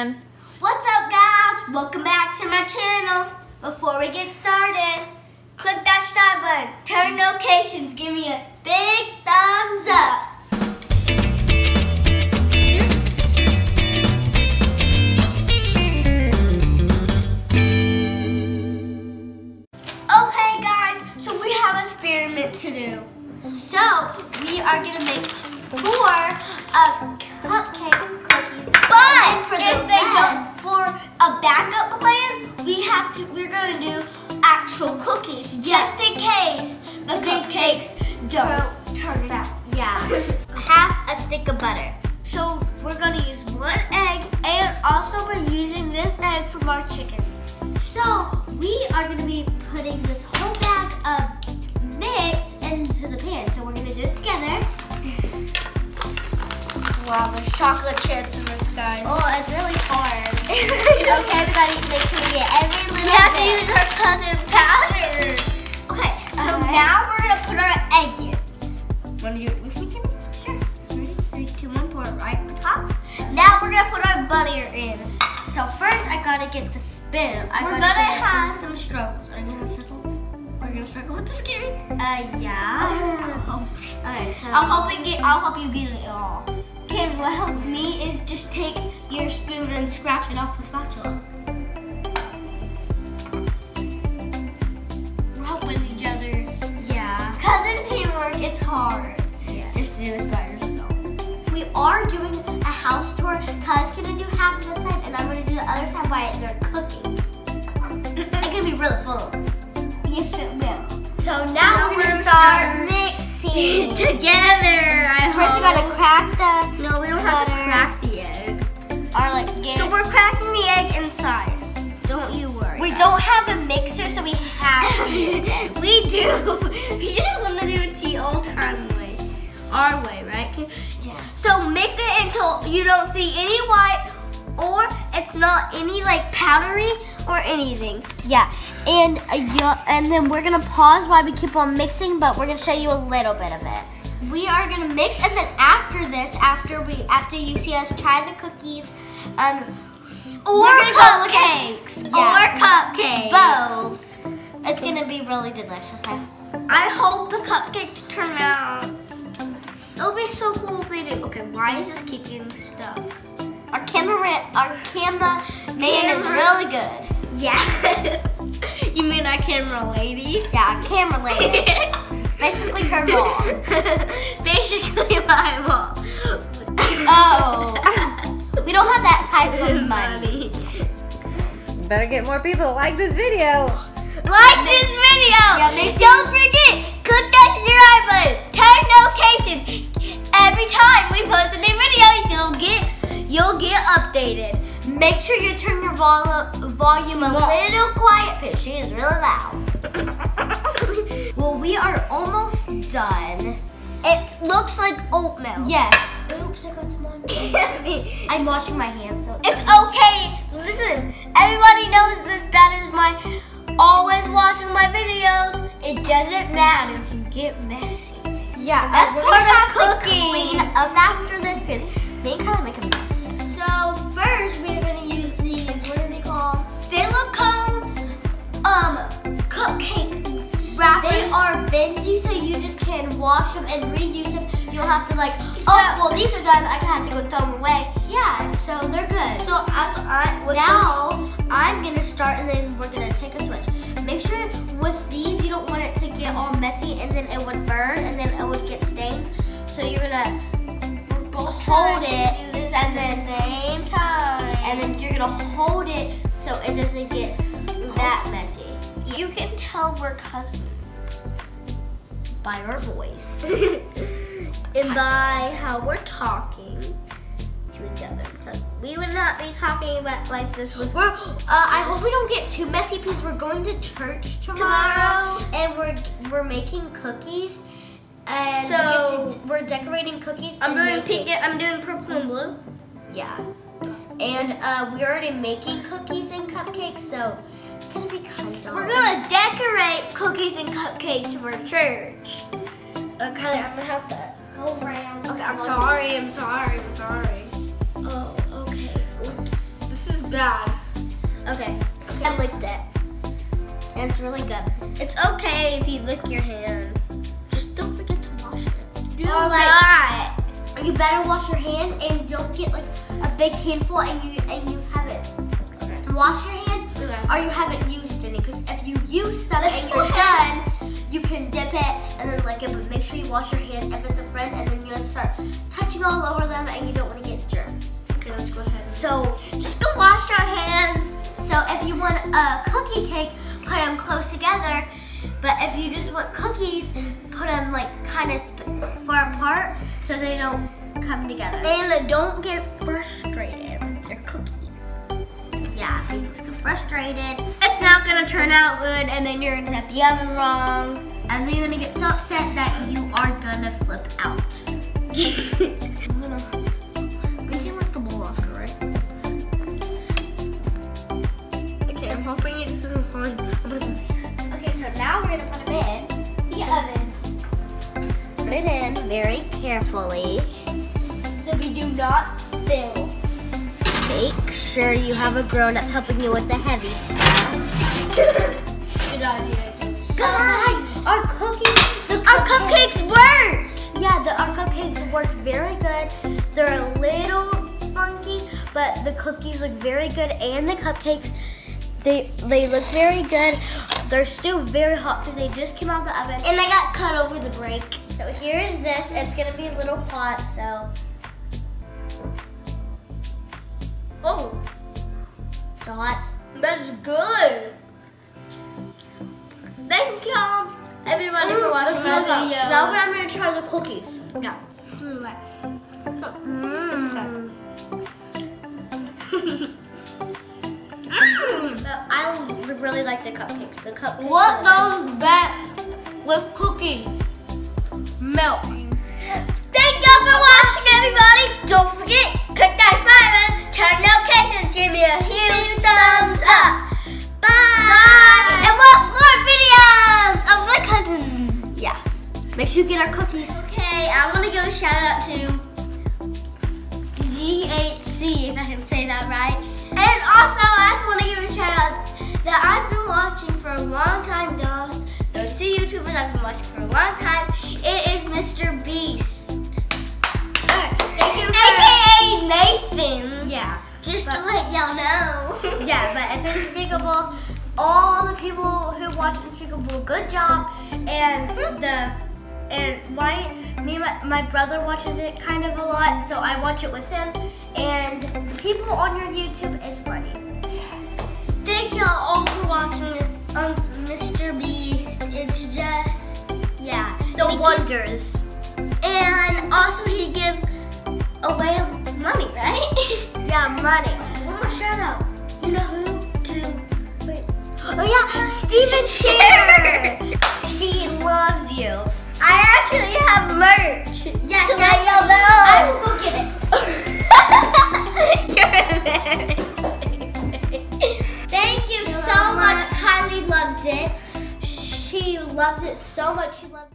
What's up guys? Welcome back to my channel. Before we get started, click that start button, turn notifications, give me a big thumbs up. Oh, okay guys, so we have an experiment to do. So we are gonna make four of cupcake cookies. But for the if they rest- don't, for a backup plan, we have to. We're gonna do actual cookies just in case the cupcakes don't turn out. Yeah. Half a stick of butter. So we're gonna use one egg, and also we're using this egg from our chickens. So we are going to be chocolate chips in this, guys. Oh, it's really hard. okay, everybody, make sure we get every little We have to use our cousin powder. Okay, so Alright. now we're gonna put our egg in. Wanna do it with me, Kimmy? Sure. Ready? Three, two, one. Pour it right on top. Now we're gonna put our butter in. So first, I gotta get the spin. I we're gotta gonna have some struggles. Gonna struggle? Are you gonna struggle with the scary? Uh, yeah. Okay, so. I'll help you get. I'll help you get it off. Okay, what helps me is just take your spoon and scratch it off with spatula. We're helping each other. Yeah. Cousin teamwork, it's hard. Yeah. Just do this by yourself. We are doing a house tour. Kai's gonna do half of the side, and I'm gonna do the other side while they're cooking. It's gonna be really fun. Yes, it will. So now, Now we're we're gonna start start mixing. Together, I First, we gotta crack the No, we don't have to butter. crack the egg. or like get. So we're cracking the egg inside. Don't you worry. we don't have a mixer, so we have to use it. we do. We just want to do it the old time way. Our way, right? Yeah. So mix it until you don't see any white or it's not any like powdery or anything. Yeah, and uh, yeah, and then we're gonna pause while we keep on mixing, but we're gonna show you a little bit of it. We are gonna mix, and then after this, after we, after you see us try the cookies, um, Or We're gonna go look at- cupcakes. Yeah. Or cupcakes. both, it's gonna be really delicious. I, I hope the cupcakes turn out. It'll be so cool if they do. Okay, why is this kicking stuck? our camera, our camera Yeah. you mean our camera lady? Yeah, camera lady. it's basically her mom. Basically my mom. Oh, we don't have that type of money. Better get more people to like this video. Like this video. Yeah, sure- Don't forget, click that subscribe button. Turn notifications. Every time we post a new video, you'll get you'll get updated. Make sure you turn your vol- volume a little quiet because she is really loud. well, we are almost done. It looks like oatmeal. Yes. Oops, I got some on. Me. I'm washing my hands. So It's okay. Listen, everybody knows this. That is my always watching my videos. It doesn't matter if you get messy. Yeah, That's uh, we're part of cooking. clean up after this because me and Kyla make a mess. So first, we're gonna um cupcake wrappers. They are bendy, so you just can wash them and reuse them. You don't have to like, oh, well, these are done. I can have to go throw them away. Yeah, so they're good. So I, now I'm gonna start, and then we're gonna take a switch. Make sure with these you don't want it to get all messy, and then it would burn, and then it would get stained. So you're gonna both hold it, do this and at the same time. and then you're gonna hold it so it doesn't get that messy you can tell we're cousins. by our voice. and by how we're talking to each other. Because we would not be talking about like this with We're, uh, I hope we don't get too messy because we're going to church tomorrow, Tomorrow. and we're we're making cookies, and we So- to, we're decorating cookies. I'm doing pink. I'm doing purple and blue. Yeah, and uh, we're already making cookies and cupcakes, so it's gonna be kind. We're gonna decorate cookies and cupcakes for church. Okay, I'm gonna have to go around. Okay, I'm sorry. I'm sorry. I'm sorry. Oh, okay. Oops. The bad. Okay. I licked it. And it's really good. It's okay if you lick your hand. Just don't forget to wash it. Do Or like- not. You better wash your hands and don't get like a big handful and you and you haven't Wash your hands or you haven't used any. Because if you use them Let's and you're done, you can dip it and then lick it. But make sure you wash your hands if it's a friend and then you're gonna start touching all over them and you don't want to get germs. Okay, let's go ahead. So Just go wash your hands. So if you want a cookie cake, put them close together. But if you just want cookies, put them like kind of far apart so they don't come together. And don't get frustrated frustrated. It's not gonna turn out good, and then you're gonna set the oven wrong. And then you're gonna get so upset that you are gonna flip out. I'm gonna. We can let the bowl after, right? Okay, I'm hoping this isn't fun. Okay, so now we're gonna put them in the oven. Put it in very carefully. so we do not spill. Make sure you have a grown-up helping you with the heavy stuff. Good idea. Guys, our cookies, the Our cupcakes worked. Yeah, the our cupcakes work very good. They're a little funky, but the cookies look very good, and the cupcakes they they look very good. They're still very hot because they just came out of the oven. And I got cut over the break. So here is this. It's gonna be a little hot, so Oh, hot. that's good. Thank y'all, everybody, for watching my video. Now I'm gonna try the cookies. No. Mm. Mm. I really like the cupcakes. The cupcakes. What goes best with cookies? Milk. Thank y'all for watching, everybody. Don't forget, notifications, give me a huge thumbs up. Bye. And watch more videos of the cousin. Yes. Make sure you get our cookies. Okay, I want to give a shout out to GHC, if I can say that right. And also, I just want to give a shout out that I've been watching for a long time, those, those two YouTubers I've been watching for a long time. It is Mr. Beast. Just to let y'all know. Yeah, but it's unspeakable. All the people who watch Unspeakable, good job. And the and my me my, my brother watches it kind of a lot, so I watch it with him. And the people on your YouTube is funny. Thank y'all all for watching um, Mr. Beast. It's just, yeah. The He wonders. And also he gives away money, right? Yeah, money. One more shout out. You know who? To wait. Oh yeah, Stephen Sharer. she loves you. I actually have merch. Yeah, let y'all know. I will go get it. You're Thank you so much. Kylie loves it. She loves it so much. She loves